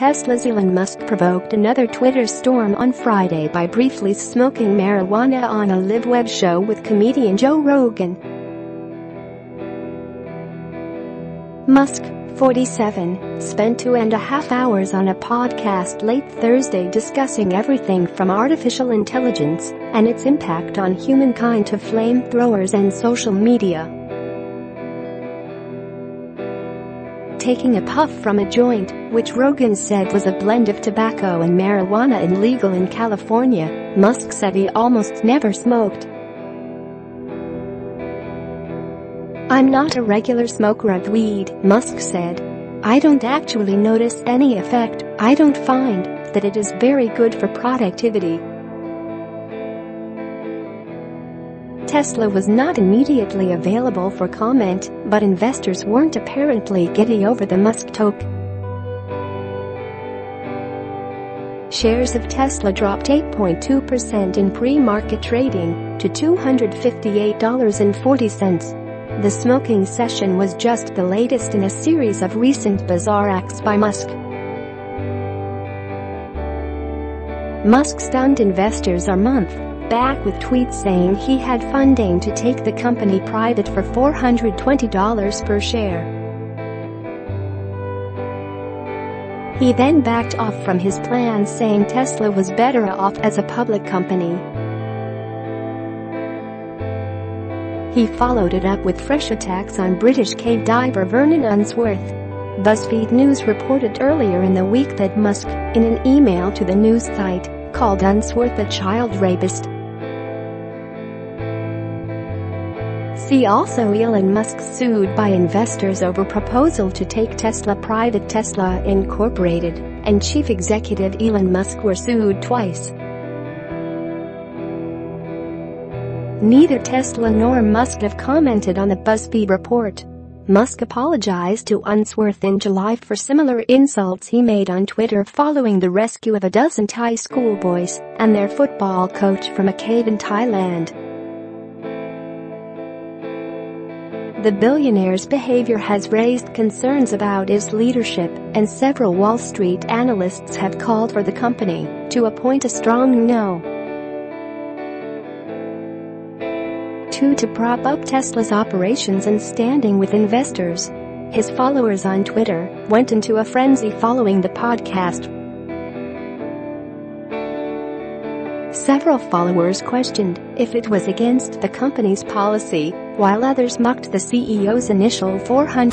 Tesla's Elon Musk provoked another Twitter storm on Friday by briefly smoking marijuana on a live web show with comedian Joe Rogan. Musk, 47, spent two and a half hours on a podcast late Thursday discussing everything from artificial intelligence and its impact on humankind to flamethrowers and social media. Taking a puff from a joint, which Rogan said was a blend of tobacco and marijuana and legal in California, Musk said he almost never smoked. I'm not a regular smoker of weed, Musk said. I don't actually notice any effect, I don't find that it is very good for productivity. Tesla was not immediately available for comment, but investors weren't apparently giddy over the Musk toke. Shares of Tesla dropped 8.2% in pre-market trading to $258.40. The smoking session was just the latest in a series of recent bizarre acts by Musk. Musk stunned investors are month back with tweets saying he had funding to take the company private for $420 per share. He then backed off from his plans saying Tesla was better off as a public company. He followed it up with fresh attacks on British cave diver Vernon Unsworth. BuzzFeed News reported earlier in the week that Musk, in an email to the news site, called Unsworth a child rapist See also Elon Musk sued by investors over proposal to take Tesla private Tesla Incorporated and chief executive Elon Musk were sued twice. Neither Tesla nor Musk have commented on the BuzzFeed report. Musk apologized to Unsworth in July for similar insults he made on Twitter following the rescue of a dozen Thai schoolboys and their football coach from a cave in Thailand. The billionaire's behavior has raised concerns about his leadership, and several Wall Street analysts have called for the company to appoint a strong no. 2. To prop up Tesla's operations and standing with investors. His followers on Twitter went into a frenzy following the podcast. Several followers questioned if it was against the company's policy while others mocked the CEO's initial 400